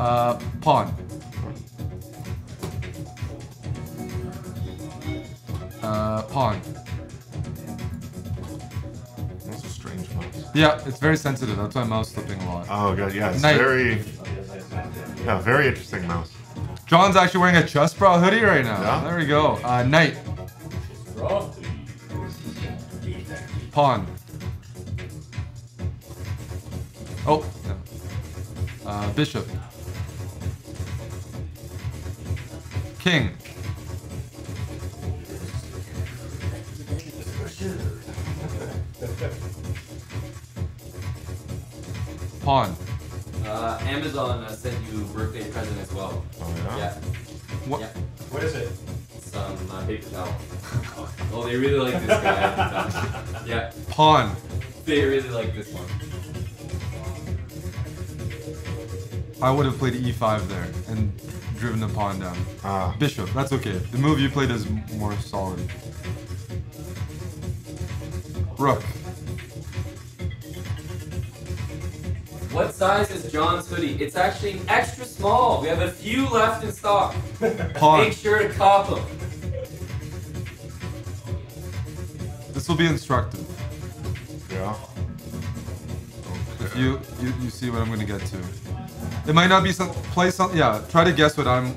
Uh, pawn. Uh, pawn. That's a strange mouse. Yeah, it's very sensitive. That's why mouse slipping a lot. Oh god, yeah, it's Knight. very, yeah, very interesting mouse. John's actually wearing a chessbrah hoodie right now. Yeah. There we go. Uh, knight. Pawn. Oh. Uh, bishop. King. Pawn. Uh, Amazon uh, sent you birthday present as well. Oh yeah. Yeah. What? Yeah. What is it? Some uh, paper towel. well, they really like this guy. yeah. Pawn. They really like this one. I would have played e5 there and driven the pawn down. Ah, Bishop, that's okay. The move you played is more solid. Rook. What size is John's hoodie? It's actually extra small. We have a few left in stock. Pawn. Make sure to cop them. This will be instructive. yeah. If you, you you see what I'm gonna get to. It might not be some play some yeah, try to guess what I'm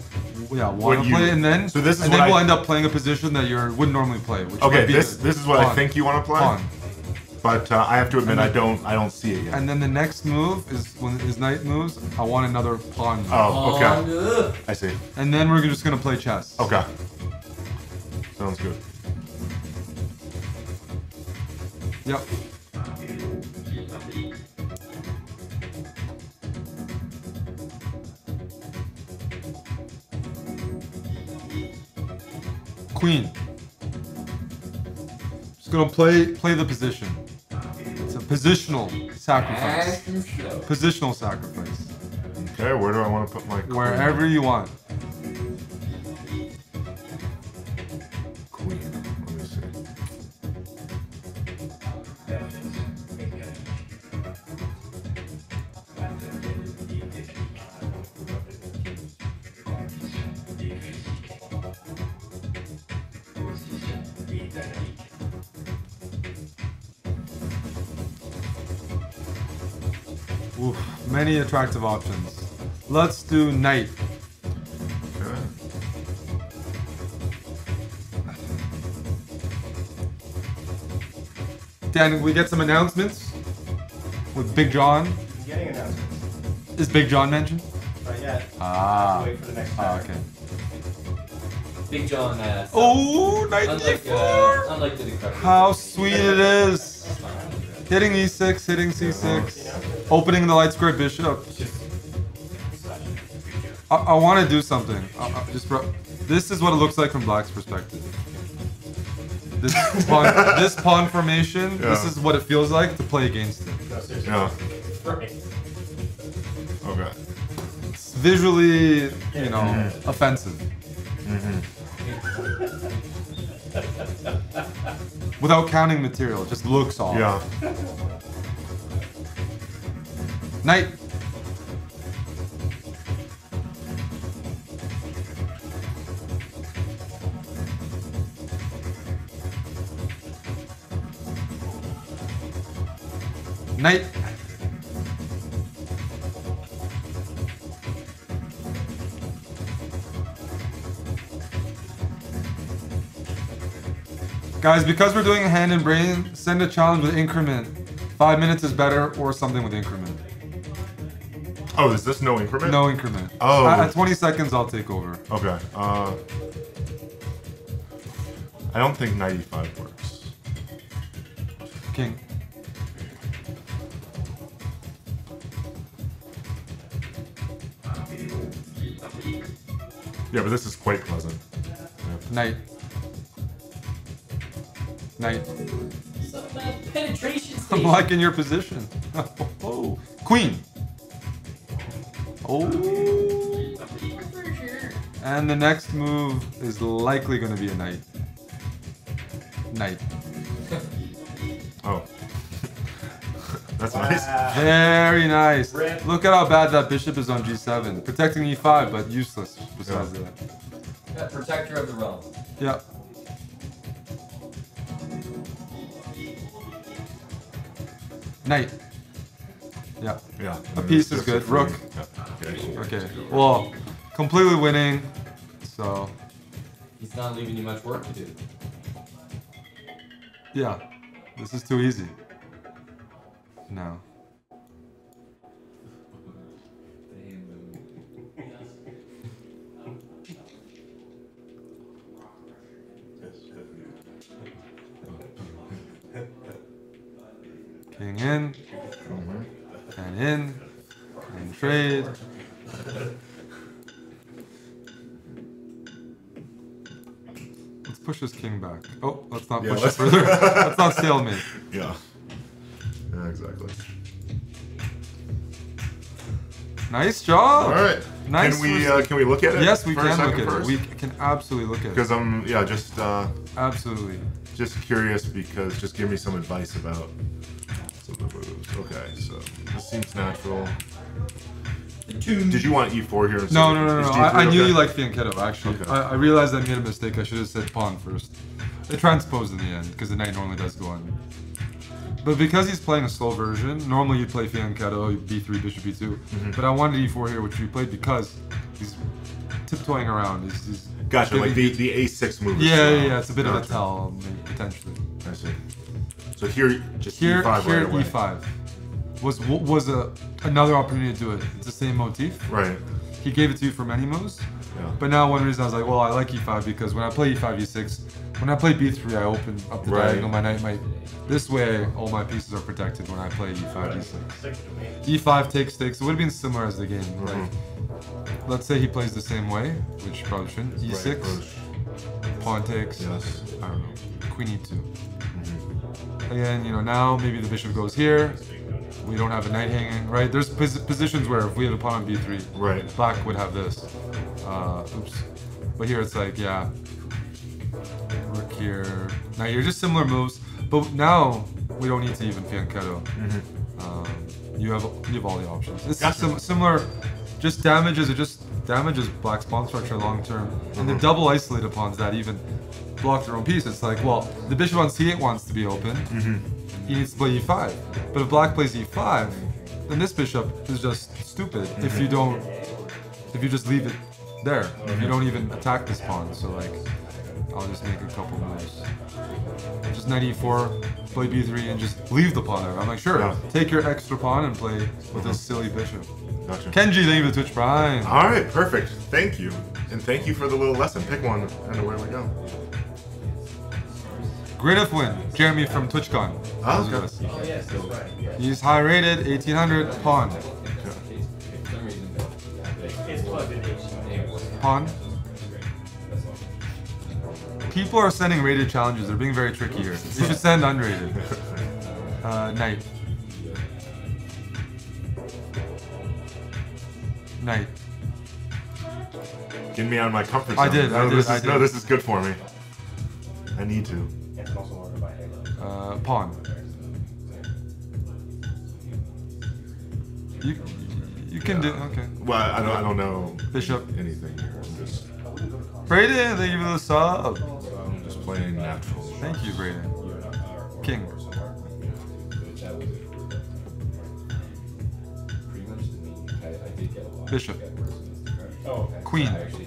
yeah, want What to you- play and then so this is and what then we'll end up playing a position that you wouldn't normally play, which Okay, be this the this is what I think you want to play, Pawn. but uh, I have to admit And I don't I don't see it yet. And then the next move is when his knight moves, I want another pawn. move. Oh, okay. ugh. I see. And then we're just gonna play chess. Okay. Sounds good. Yep. Queen. Just gonna play play the position. It's a positional sacrifice. As you should. Positional sacrifice. Okay, where do I want to put my queen? Wherever you want. Many attractive options. Let's do knight. Okay. Dan, we get some announcements with Big John. I'm getting announcements. Is Big John mentioned? Not yet. Ah. Wait for the next Ah, okay. Big John. Uh, Oh, knight Unlike, d4. uh, unlike the decrepit. How sweet it is. Hitting e6, hitting c6, opening the light square bishop. I, I want to do something. I, I just this is what it looks like from Black's perspective. This pawn, this pawn formation. This is what it feels like to play against it. Yeah. Okay. It's visually, you know, mm-hmm. offensive. Mm-hmm. Without counting material, it just looks off. Yeah. Knight. Knight. Guys, because we're doing a hand and brain, send a challenge with increment. Five minutes is better, or something with increment. Oh, is this no increment? No increment. Oh. At, at 20 seconds, I'll take over. Okay. Uh, I don't think 95 works. King. Yeah, but this is quite pleasant. Knight. Knight. Some, uh, penetration I'm station. liking your position. oh. Queen. Oh. And the next move is likely going to be a knight. Knight. Oh. That's That's nice. Very nice. Rip. Look at how bad that bishop is on g7. Protecting e5, but useless besides Yeah. that. Yeah, protector of the realm. Yeah. Knight. Yeah. Yeah. A piece is good. Rook. Yeah. Okay. Okay. Well, completely winning. So, He's not leaving you much work to do. yeah. This is too easy. No. Let's push this king back. Oh, let's not Yeah, push it let's- further. let's not stalemate. Yeah. Yeah, exactly. Nice job. All right. Nice Can we uh, can we look at it? Yes, we can look at first? it. We can absolutely look at it. Because I'm yeah just uh, Absolutely. just curious because just give me some advice about some of the moves. Okay, so this seems natural. Did you want e4 here? No, no, no, no. G3 I, I knew okay? you liked Fianchetto, actually. Okay. I, I realized I made a mistake. I should have said pawn first. It transposed in the end, because the knight normally does go on. But because he's playing a slow version, normally you'd play Fianchetto, b3, bishop e2. Mm-hmm. But I wanted e4 here, which we played because he's tiptoeing around. He's, he's Gotcha, like the, the a6 move. Yeah, yeah, yeah, it's a bit of a tell, potentially. I see. So here, just Here, e5 here right away. e5 was was a another opportunity to do it. It's the same motif. Right. He gave it to you for many moves. Yeah. But now one reason I was like, well, I like e5 because when I play e5, e6, when I play b3, I open up the Right. diagonal. My knight might. This way, all my pieces are protected when I play e5, e6. E5 takes takes. It would have been similar as the game. Mm-hmm. Like, let's say he plays the same way, which probably shouldn't. Right, E6, approach. pawn takes. Yes. I don't know. Queen e2. Mm-hmm. Again, you know, now maybe the bishop goes here. We don't have a knight hanging, right? There's pos- positions where if we had a pawn on b3, Right. black would have this. Uh, oops. But here it's like, yeah. Rook here. Now you're just similar moves, but now we don't need to even fianchetto. Um, you have you have all the options. It's Gotcha. sim- similar. Just damages. It just damages black's pawn structure long term, and the Mhm. double isolated pawns that even block their own piece. It's like, well, the bishop on c8 wants to be open. Mm-hmm. He needs to play e5. But if black plays e5, then this bishop is just stupid. If you mhm. don't, if you just leave it there, if you mhm. don't even attack this pawn. So like, I'll just make a couple moves. Just knight e4, play b3, and just leave the pawn there. I'm like, sure, Yeah. take your extra pawn and play with this mhm. silly bishop. Gotcha. Kenji, thank you for the Twitch Prime. All right, perfect. Thank you, and thank you for the little lesson. Pick one, and away we go. Great win. Jeremy from TwitchCon. Ah, okay. Oh, yes, that's right. He's high rated, 1800 pawn. For some reason, It's plugged in HDMI. Pawn. People are sending rated challenges. They're being very tricky here. You should send unrated. Uh, knight. Knight. Get me out of my comfort I zone. did, No, I did, this I is, No, this is good for me. I need to. It's also ordered by Halo. Uh, pawn. You, you can do. Okay. Well, I don't. I don't know Bishop. anything here. I'm just, Braden, thank you for the sub. I'm just playing natural. Thank you, Braden. King. pretty much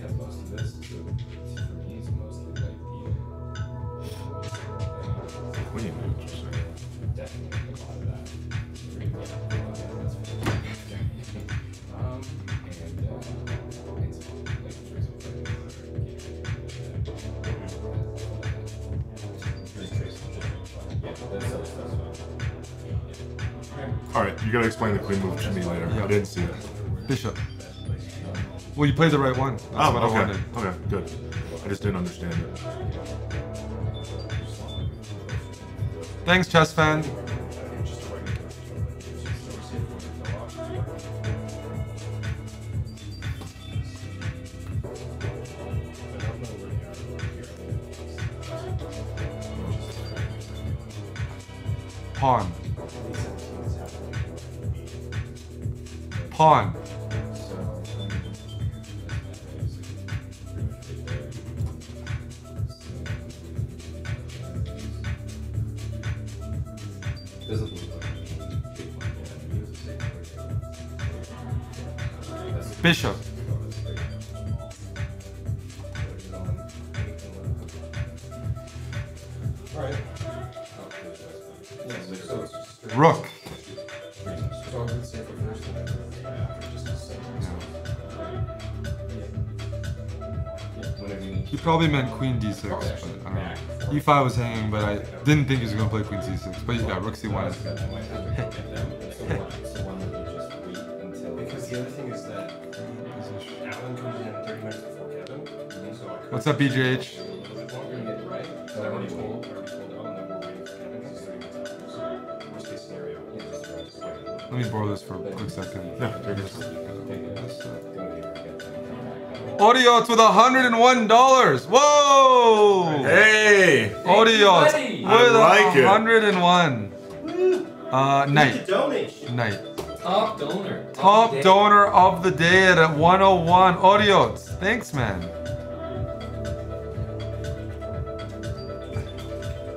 the queen move to me later. Yeah. I didn't see it. Bishop. Well, you played the right one. That's oh, what I okay. wanted. Okay, good. I just didn't understand it. Thanks, chess fan. Pawn. Pawn. Bishop. He probably meant queen d6, but I don't know. e5 was hanging, but I didn't think he was gonna play queen c6. But yeah, rook c1 is That might happen to get them. So one, so one would you just wait until Because the other thing is that Alan comes in 30 minutes before Kevin. What's up, BJH? a little bit longer to get it right. Because I already told, I already told Alan that we're waiting for Kevin because he's 30 minutes after. So worst case scenario, yeah, just run just wait. Let me borrow this for a quick second. Yeah, there it is. Odiots with $101! Whoa! Hey! Odiots buddy. with I like it. 101. Uh, night. Donation. Knight. top donor. of Top the day. donor of the day at 101. Odiots. Thanks, man.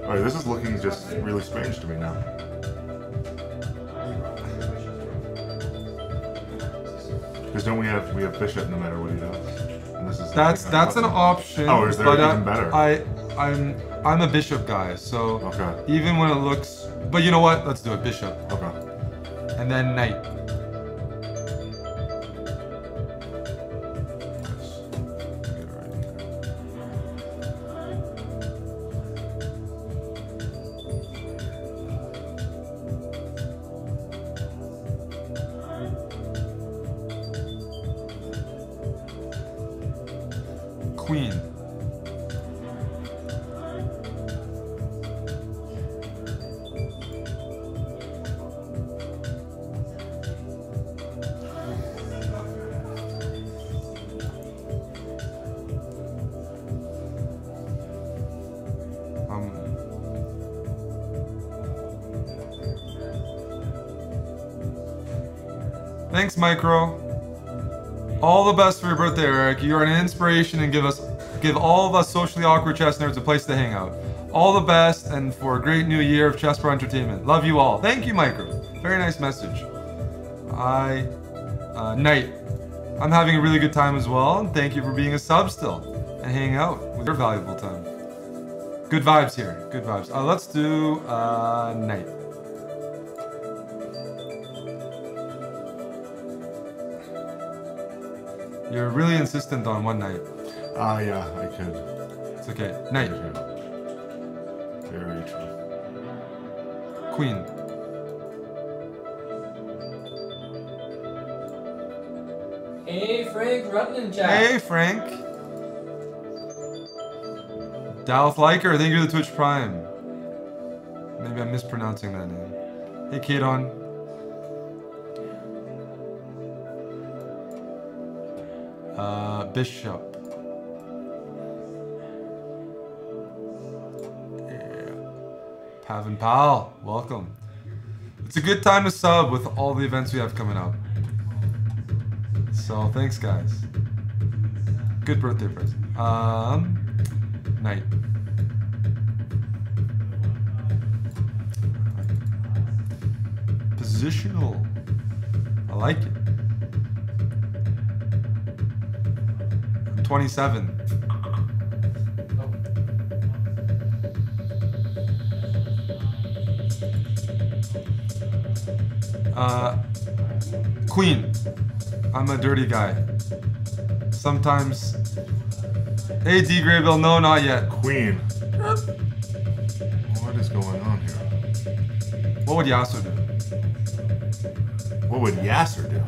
Alright, this is looking just really strange to me now. Because don't we have we have bishop no matter what he does? And this is That's like, that's an option. Oh, is there but even I, better? I I'm I'm a bishop guy, so Okay. even when it looks but you know what? Let's do it. Bishop. Okay. And then knight. Thanks, Micro. All the best for your birthday, Eric. You are an inspiration and give us, give all of us socially awkward chess nerds a place to hang out. All the best and for a great new year of Chessbrah Entertainment. Love you all. Thank you, Micro. Very nice message. I, uh, Knight. I'm having a really good time as well, and thank you for being a sub still and hanging out with your valuable time. Good vibes here. Good vibes. Uh, let's do uh, Knight. You're really insistent on one night. Ah, yeah, I could. It's okay. Knight. Very true. Queen. Hey, Frank Rutland chat. Hey, Frank. Dalth Liker, thank you for the Twitch Prime. Maybe I'm mispronouncing that name. Hey, Kadon. Bishop. Yeah. Pavan Pal, welcome. It's a good time to sub with all the events we have coming up. So thanks, guys. Good birthday present. Um, night. Positional. I like it. 27. Uh, Queen. I'm a dirty guy. Sometimes. Hey, D Graybill, no, not yet. Queen. What is going on here? What would Yasuo do? What would Yasser do?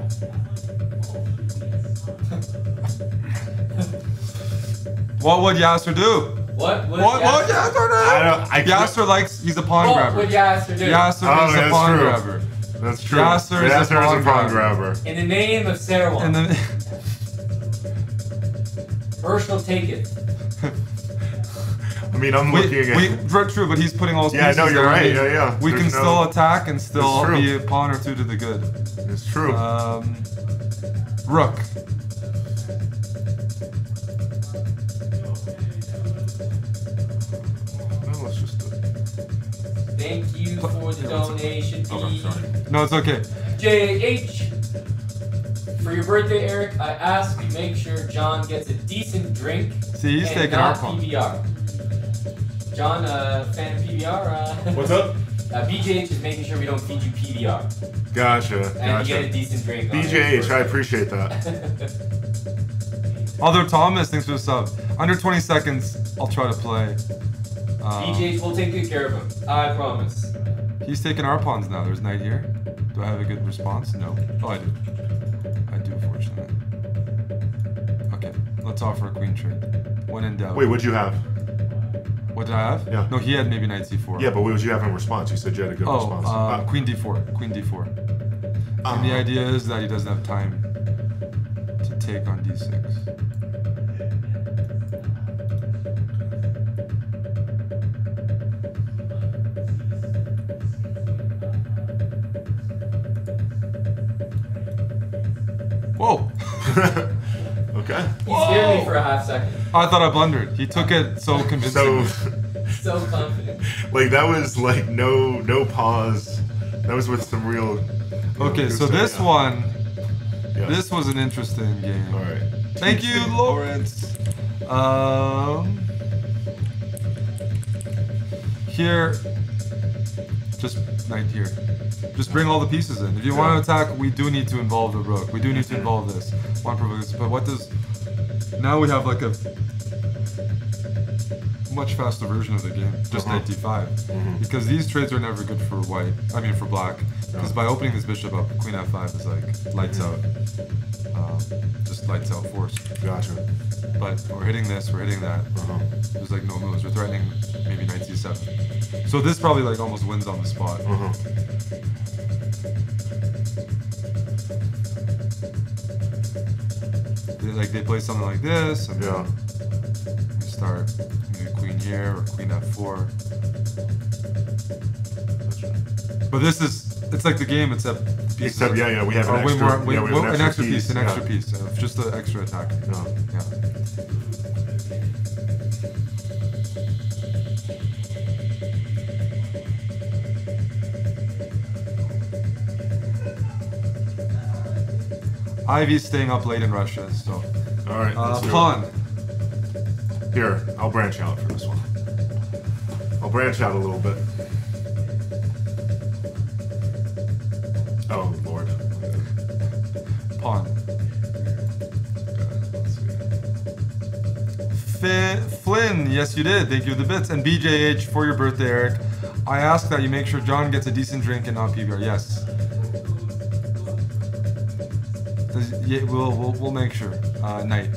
What would Yasser do? What would What, what would Yasser- Yasser do? I don't. I Yasser likes, he's a pawn What grabber. What would Yasser do? Yasser Oh, is a pawn true. grabber. That's true. Yasser is a Yasser pawn grabber. grabber. In the name of Seirawan, First, then, Urschel take it. I mean, I'm We, looking at. we, right, true, but he's putting all his Yeah, pieces no, you're there. Right. Yeah, yeah. We There's can no- still attack and still be a pawn or two to the good. it's true. Um, rook. No, let's just. Thank you for the donation, Okay, sorry. No, it's okay. JH. For your birthday, Eric, I ask you make sure John gets a decent drink See, he's and taking our not. PBR. John, uh, fan of PBR? Uh, What's up? Uh, BJH is making sure we don't feed you PBR. Gotcha. And you get a decent drink on. BJH, I appreciate that. Other Thomas, thanks for the sub. Under 20 seconds, I'll try to play. Um, BJH will take good care of him. I promise. He's taking our pawns now. There's knight here. Do I have a good response? No. Oh, I do. I do, fortunately. Okay, let's offer a queen trade. When in doubt. Wait, what'd you have? What did I have? Yeah. No, he had maybe knight c4. Yeah, but what would you have in response? You said you had a good Oh, response. uh, Uh, queen d4. Queen d4. And the uh-huh. idea is that he doesn't have time to take on d6. Whoa! okay. He scared me for a half second. I thought I blundered. He took it so So, convincingly. So confident. like that was like no no pause. That was with some real. okay, so yeah. this one, Yeah. this was an interesting game. All right. Thank you, Lawrence. Um, here, just right here. Just bring all the pieces in. If you want to attack, we do need to involve the rook. We do need to involve this. One provoke, but what does? Now we have like a much faster version of the game, just Uh-huh. knight d5, Mhm. because these trades are never good for white. I mean for black, because by opening this bishop up, queen f5 is like lights out, um, just lights out force. Gotcha. But we're hitting this, we're hitting that. Uh-huh. There's like no moves. We're threatening maybe knight c7. So this probably like almost wins on the spot. Uh-huh. They- Like they play something like this, and Yeah. then we start maybe queen here or queen f4. But this is it's like the game except the Except, yeah, yeah, we have an extra- more, way, yeah, we have an an extra extra piece, piece, an extra piece, uh, just an extra attack. Yeah. Yeah. Ivy's staying up late in Russia, so All right. uh, let's it. Pawn. Here, I'll branch out for this one. I'll branch out a little bit. Oh lord. Pawn. Let's see. Fi- Flynn, yes you did. Thank you for the bits. And BJH for your birthday, Eric. I ask that you make sure John gets a decent drink and not PBR. Yes. Does- Yeah, we'll, we'll we'll make sure. Uh, night.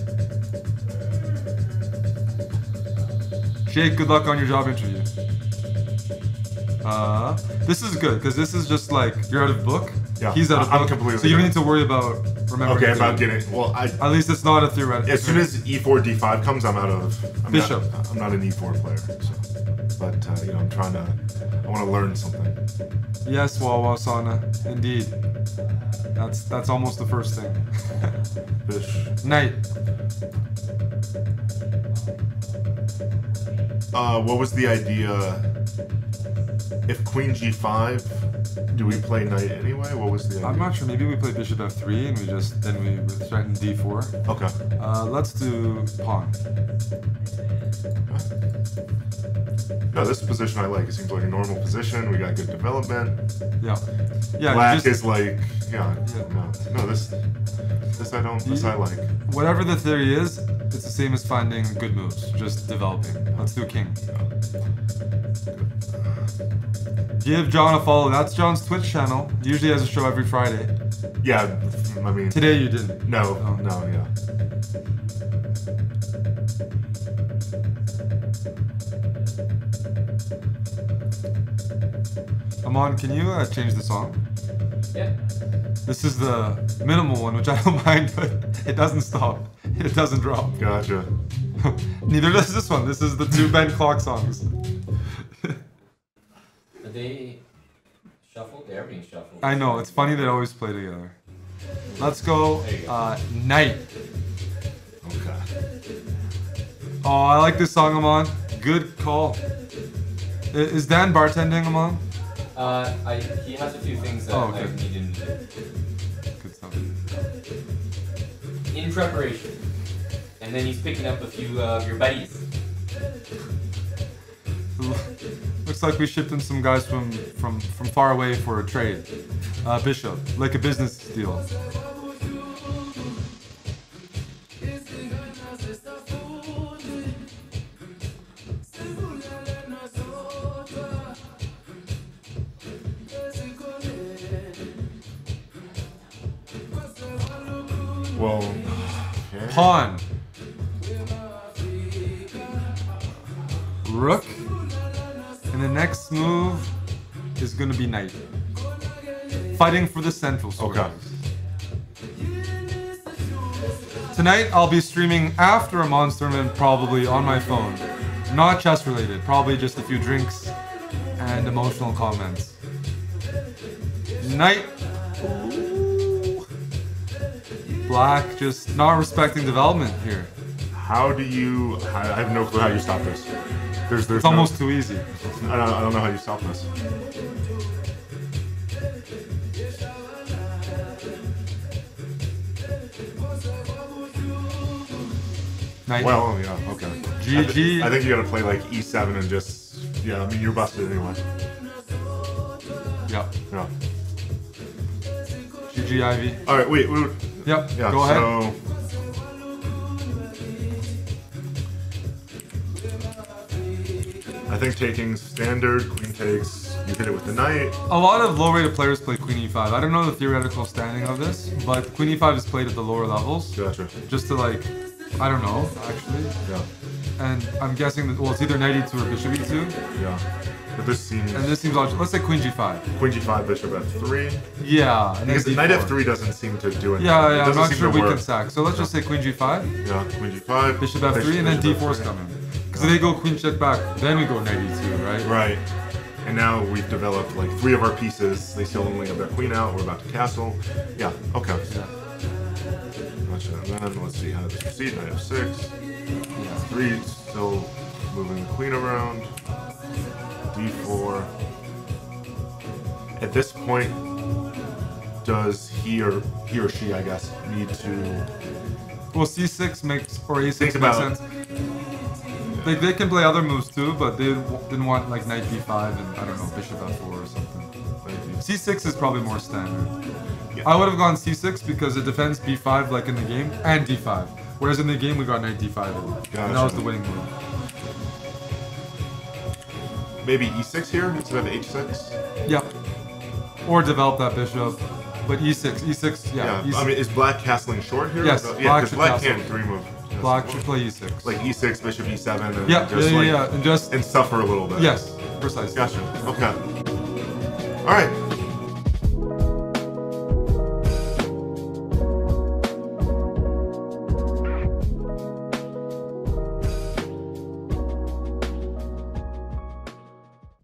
Jake, good luck on your job interview. Uh, this is good because this is just like you're out of book. Yeah, He's out of I'm completely so you don't need to worry about remembering. Okay, about getting. Well, I. At least it's not a theoretical. As soon as e4 d5 comes, I'm out of. I'm Bishop. Not, I'm not an e4 player, so. But uh, you know, I'm trying to. I want to learn something. Yes, Wawa Sana, indeed. That's that's almost the first thing. Bish. Knight. Uh, what was the idea? If queen g5, do we play knight anyway? What was the idea? I'm not sure. Maybe we play bishop f3 and we just then we threaten d4. Okay. Uh, let's do pawn. No, this position I like. It seems like a normal position. We got good development. Yeah. Yeah. Black just, is like, yeah, Yeah. no, no. This, this I don't. This I like. whatever the theory is, it's the same as finding good moves. Just developing. Let's do king. Give John a follow. That's John's Twitch channel. Usually has a show every Friday. Yeah, I mean, Today you didn't. no, Oh. no, yeah. Aman, can you uh, change the song? Yeah. This is the minimal one, which I don't mind, but it doesn't stop. It doesn't drop. Gotcha. Neither does this one. This is the two Ben Klock songs. Are they shuffled? They're being shuffled. I know. It's funny they always play together. Let's go. Uh, night. Okay. Oh, I like this song, Aman. Good call. Is Dan bartending, Aman? Uh, I, he has a few things that Oh, I okay. need him to do. Good stuff. In preparation. And then he's picking up a few uh, of your buddies. Looks like we shipped in some guys from from from far away for a trade. Uh, Bishop, like a business deal. Well. Okay. Pawn. Gonna be knight. Fighting for the central sword. Okay. Tonight I'll be streaming after a monster tournament, probably on my phone. Not chess related, probably just a few drinks and emotional comments. Night. Black just not respecting development here. How do you? I I have no clue how you stop this. There's, there's It's almost too easy. I don't, I don't know how you stop this. Well, yeah, okay. GG. I, I think you gotta play like e7 and just. Yeah, I mean you're busted anyway. Yep. Yeah. GG Ivy. All right, wait, wait. Yep. Yeah. Go ahead. so. I think taking standard queen takes. You hit it with the knight. A lot of low-rated players play Queen E5. I don't know the theoretical standing of this, but Queen E5 is played at the lower levels, Gotcha. just to like, I don't know actually. Yeah. And I'm guessing that well, it's either Knight E2 or Bishop E2. Yeah. But this seems. And this seems logical. Let's say Queen G5. Queen g5, bishop f3. Yeah. And Because knight f3 doesn't seem to do anything. Yeah, yeah. I'm doesn't seem sure to we work. can sack. So let's just say Queen G5, Yeah, queen g5. Bishop F3, and then bishop D4's F3. coming. Because if they go Queen check back, then we go Knight E2, right? Right. And now we've developed like three of our pieces. They still only have their queen out. We're about to castle. Yeah, okay. Yeah. And then let's see how this proceed. Knight f6. Yeah. Three, still moving the queen around. d4. At this point, does he or he or she, I guess, need to Well, C6 makes or A6 makes about- sense. They, they can play other moves too, but they w- didn't want like Knight B5 and I don't know Bishop F4 or something. C6 is probably more standard. Yeah. I would have gone C6 because it defends B5 like in the game and D5. Whereas in the game we got Knight D5 in. And that was the winning move. maybe e6 here instead of h6? Yeah. Or develop that bishop. But E E6, E6, yeah. Yeah, E6, I mean, is black castling short here? Yes, yeah, black black can't three move. Black should play E6. Like e6, bishop e7, and yeah, just yeah, like yeah, yeah. And just and suffer a little bit. yes, precisely. Gotcha. Okay. All right.